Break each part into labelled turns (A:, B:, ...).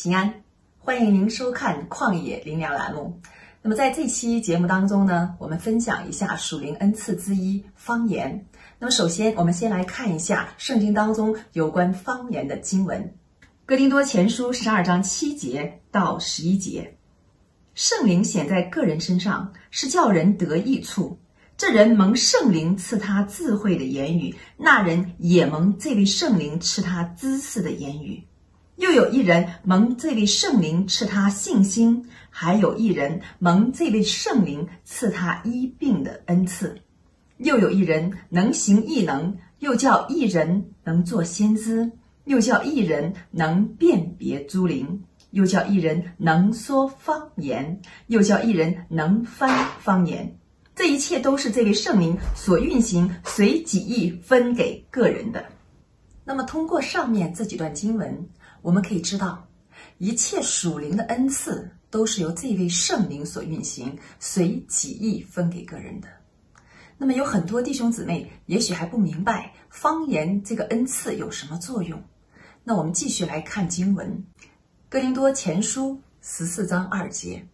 A: 平安，欢迎您收看旷野灵粮栏目。那么在这期节目当中呢，我们分享一下属灵恩赐之一方言。那么首先，我们先来看一下圣经当中有关方言的经文，《哥林多前书》十二章七节到十一节。圣灵显在个人身上，是叫人得益处。这人蒙圣灵赐他智慧的言语，那人也蒙这位圣灵赐他知识的言语。又有一人蒙这位圣灵赐他信心，还有一人蒙这位圣灵赐他医病的恩赐。又有一人能行异能，又叫一人能做先知，又叫一人能辨别诸灵，又叫一人能说方言，又叫一人能翻方言。这一切都是这位圣灵所运行，随己意分给个人的。那么，通过上面这几段经文，我们可以知道，一切属灵的恩赐都是由这位圣灵所运行，随己意分给个人的。那么，有很多弟兄姊妹也许还不明白方言这个恩赐有什么作用。那我们继续来看经文，《哥林多前书》十四章二节。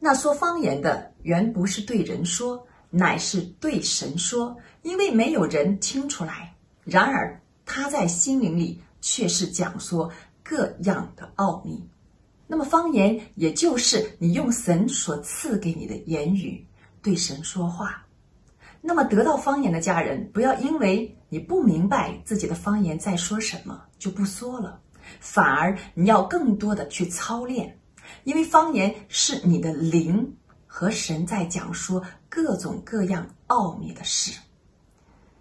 A: 那说方言的原不是对人说，乃是对神说，因为没有人听出来。然而他在心灵里却是讲说各样的奥秘。那么方言也就是你用神所赐给你的言语对神说话。那么得到方言的家人，不要因为你不明白自己的方言在说什么就不说了，反而你要更多的去操练。因为方言是你的灵和神在讲说各种各样奥秘的事，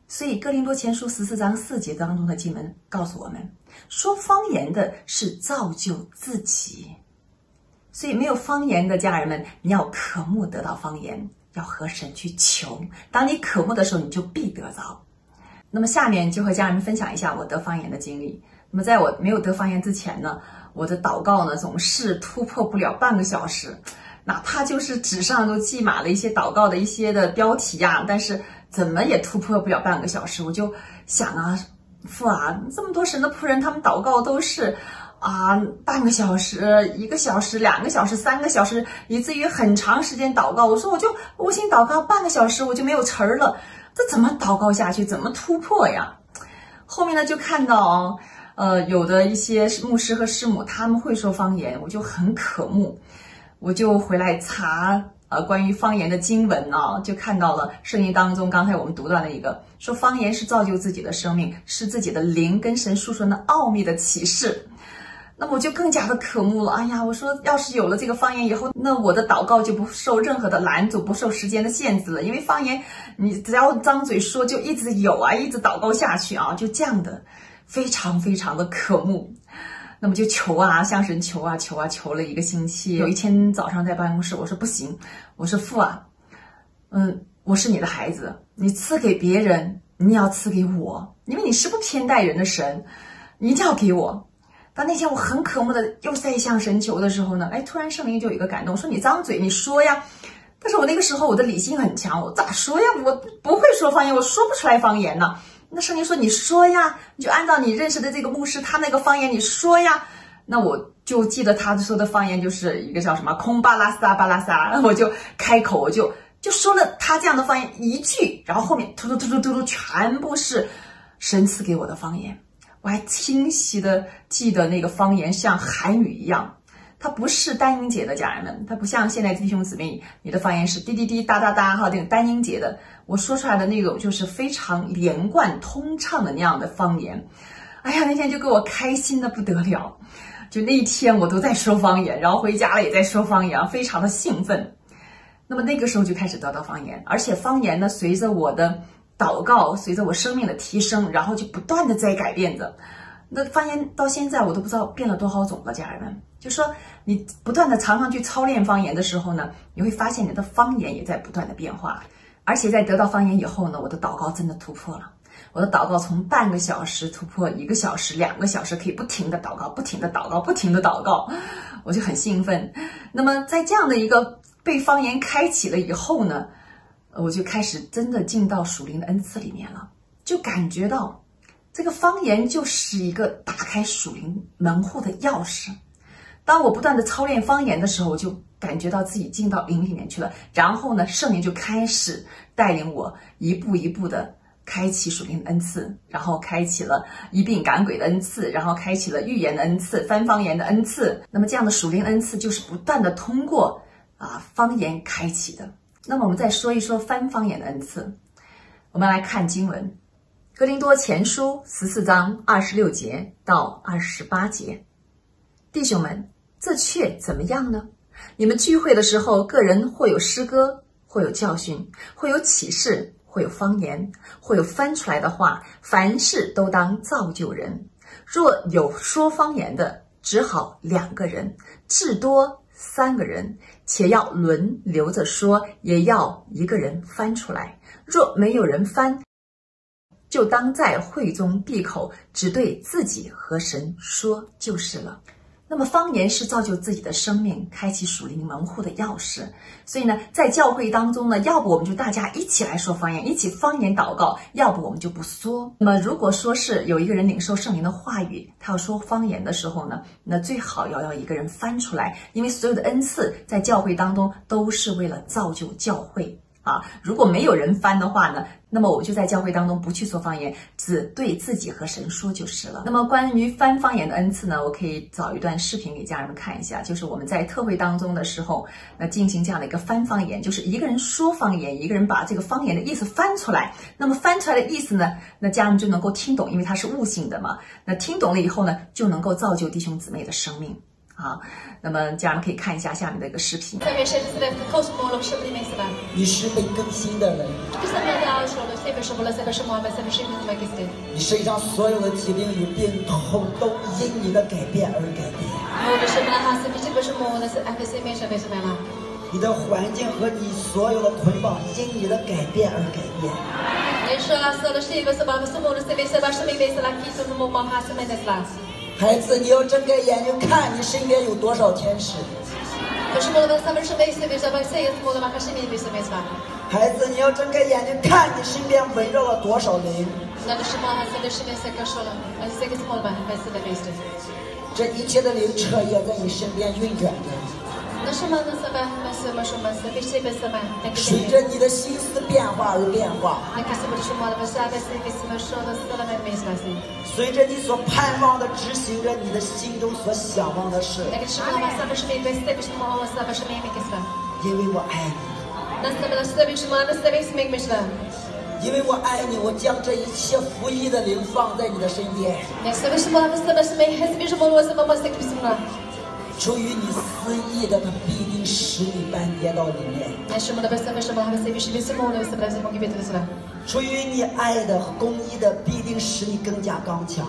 A: 所以哥林多前书十四章四节当中的经文告诉我们，说方言的是造就自己。所以没有方言的家人们，你要渴慕得到方言，要和神去求。当你渴慕的时候，你就必得着。那么下面就和家人们分享一下我得方言的经历。那么在我没有得方言之前呢？我的祷告呢，总是突破不了半个小时，哪怕就是纸上都记满了一些祷告的一些的标题呀，但是怎么也突破不了半个小时。我就想啊，父啊，这么多神的仆人，他们祷告都是啊半个小时、一个小时、两个小时、三个小时，以至于很长时间祷告。我说我就无心祷告半个小时，我就没有词儿了，这怎么祷告下去？怎么突破呀？后面呢，就看到。呃，有的一些牧师和师母他们会说方言，我就很渴慕，我就回来查呃关于方言的经文啊，就看到了圣经当中刚才我们读到的一个说方言是造就自己的生命，是自己的灵跟神诉说那奥秘的启示，那么我就更加的渴慕了。哎呀，我说要是有了这个方言以后，那我的祷告就不受任何的拦阻，不受时间的限制了，因为方言你只要张嘴说就一直有啊，一直祷告下去啊，就这样的。非常非常的渴慕，那么就求啊，向神求啊，求啊，求了一个星期。有一天早上在办公室，我说不行，我说父啊，嗯，我是你的孩子，你赐给别人，你要赐给我，因为你是不偏待人的神，你一定要给我。当那天我很渴慕的又在向神求的时候呢，哎，突然圣灵就有一个感动，说你张嘴，你说呀。但是我那个时候我的理性很强，我咋说呀？我不会说方言，我说不出来方言呢。那圣灵说：“你说呀，你就按照你认识的这个牧师他那个方言你说呀。”那我就记得他说的方言就是一个叫什么“空巴拉萨巴拉萨”，我就开口，我就就说了他这样的方言一句，然后后面突突突突突突全部是神赐给我的方言，我还清晰的记得那个方言像韩语一样。它不是单音节的家人们，它不像现在弟兄姊妹，你的方言是滴滴滴哒哒哒哈，那种单音节的，我说出来的那种就是非常连贯通畅的那样的方言。哎呀，那天就给我开心的不得了，就那一天我都在说方言，然后回家了也在说方言，非常的兴奋。那么那个时候就开始得到方言，而且方言呢，随着我的祷告，随着我生命的提升，然后就不断的在改变着。那方言到现在我都不知道变了多少种了，家人们，就说。你不断的常常去操练方言的时候呢，你会发现你的方言也在不断的变化，而且在得到方言以后呢，我的祷告真的突破了，我的祷告从半个小时突破一个小时、两个小时，可以不停的祷告、不停的祷告、不停的祷告，我就很兴奋。那么在这样的一个被方言开启了以后呢，我就开始真的进到属灵的恩赐里面了，就感觉到这个方言就是一个打开属灵门户的钥匙。当我不断的操练方言的时候，我就感觉到自己进到灵里面去了。然后呢，圣灵就开始带领我一步一步的开启属灵的恩赐，然后开启了一病赶鬼的恩赐，然后开启了预言的恩赐、翻方言的恩赐。那么这样的属灵恩赐就是不断的通过啊方言开启的。那么我们再说一说翻方言的恩赐。我们来看经文，《格林多前书》十四章二十六节到二十八节，弟兄们。这却怎么样呢？你们聚会的时候，个人或有诗歌，或有教训，或有启示，或有方言，或有翻出来的话，凡事都当造就人。若有说方言的，只好两个人，至多三个人，且要轮流着说，也要一个人翻出来。若没有人翻，就当在会中闭口，只对自己和神说就是了。那么方言是造就自己的生命、开启属灵门户的钥匙。所以呢，在教会当中呢，要不我们就大家一起来说方言，一起方言祷告；要不我们就不说。那么如果说是有一个人领受圣灵的话语，他要说方言的时候呢，那最好要要一个人翻出来，因为所有的恩赐在教会当中都是为了造就教会。啊，如果没有人翻的话呢，那么我就在教会当中不去说方言，只对自己和神说就是了。那么关于翻方言的恩赐呢，我可以找一段视频给家人们看一下，就是我们在特会当中的时候，那进行这样的一个翻方言，就是一个人说方言，一个人把这个方言的意思翻出来。那么翻出来的意思呢，那家人们就能够听懂，因为它是悟性的嘛。那听懂了以后呢，就能够造就弟兄姊妹的生命。好，那么家人们可以看一下下面的一个视频。
B: 你是被更新的人，你身上所有的疾病与病痛都因你的改变而改变。你的环境和你所有的捆绑因你的改变而改变。孩子，你要睁开眼睛看，你身边有多少天使？孩子，你要睁开眼睛看，你身边围绕了多少灵？这一切的灵彻夜在你身边运转着。随着你的心思变化而变化，随着你所盼望的执行着你的心中所想望的事。因为我爱你，因为我爱你，我将这一切服役的灵放在你的身边。出于你私意的，他必定使你半跌到里面。出于你爱的公益的，必定使你更加刚强。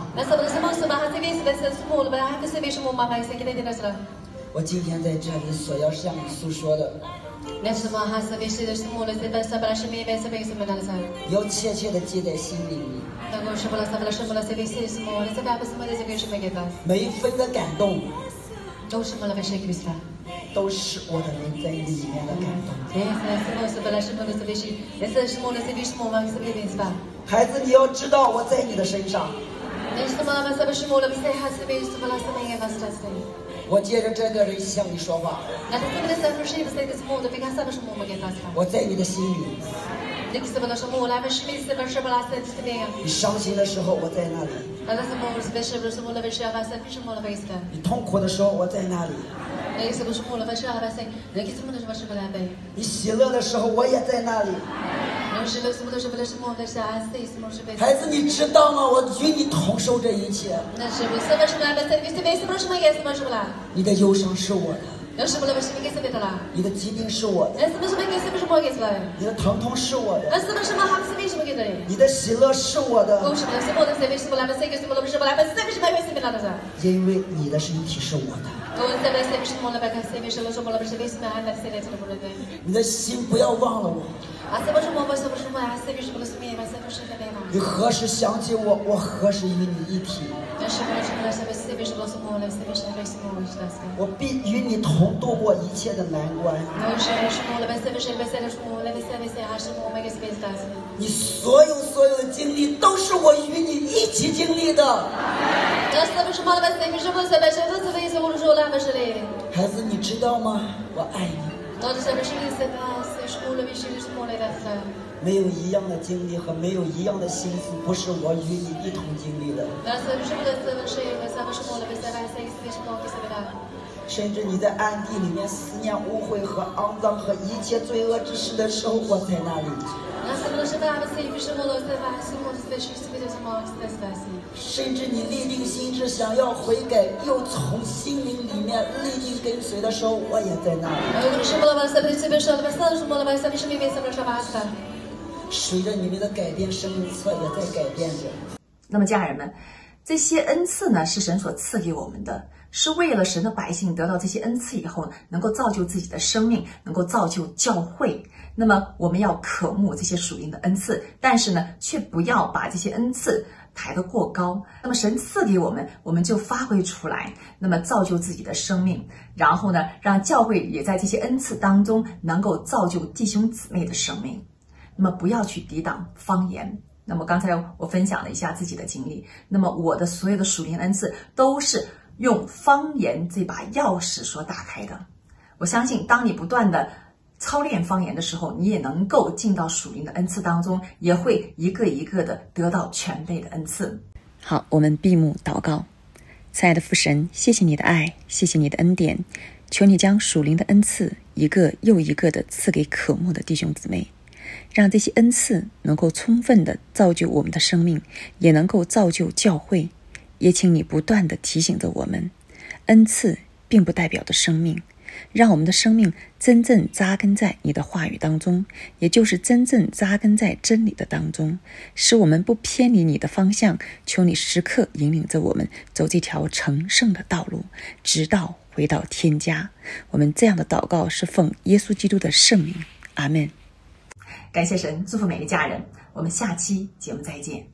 B: 我今天在这里所要向你诉说的，要切切的记在心里。每一分的感动。都是我的灵在里面的感动。孩子，你要知道我在你的身上。我借着这个人向你说话。我在你的心里。你伤心的时候，我在那里；你痛苦的时候，我在那里；你喜乐的时候，我也在那里。孩子，你知道吗？我与你同受这一切。你的忧伤是我的。你的疾病是我的，你的疼痛是我的，你的喜乐是我的，因为你的？身体是我的。你的？心不要忘了我。你何时想起我，我何时与你一体。我必与你同度过一切的难关。你所有所有的经历都是我与你一起经历的。孩子，你知道吗？我爱你。没有一样的经历和没有一样的心思，不是我与你一同经历的。甚至你在暗地里面思念污秽和肮脏和一切罪恶之事的时候，我在那里。甚至你立定心志想要悔改，又从心灵里面立定跟随的时候，我也在那里。随着你们的改变，生命册也在改变着。
A: 那么，家人们，这些恩赐呢，是神所赐给我们的，是为了神的百姓得到这些恩赐以后，能够造就自己的生命，能够造就教会。那么，我们要渴慕这些属灵的恩赐，但是呢，却不要把这些恩赐抬得过高。那么，神赐给我们，我们就发挥出来，那么造就自己的生命，然后呢，让教会也在这些恩赐当中能够造就弟兄姊妹的生命。那么不要去抵挡方言。那么刚才我分享了一下自己的经历。那么我的所有的属灵恩赐都是用方言这把钥匙所打开的。我相信，当你不断的操练方言的时候，你也能够进到属灵的恩赐当中，也会一个一个的得到全备的恩赐。
C: 好，我们闭目祷告，亲爱的父神，谢谢你的爱，谢谢你的恩典，求你将属灵的恩赐一个又一个的赐给渴慕的弟兄姊妹。让这些恩赐能够充分的造就我们的生命，也能够造就教会。也请你不断的提醒着我们，恩赐并不代表着生命，让我们的生命真正扎根在你的话语当中，也就是真正扎根在真理的当中，使我们不偏离你的方向。求你时刻引领着我们走这条成圣的道路，直到回到天家。我们这样的祷告是奉耶稣基督的圣名，阿门。
A: 感谢神，祝福每个家人。我们下期节目再见。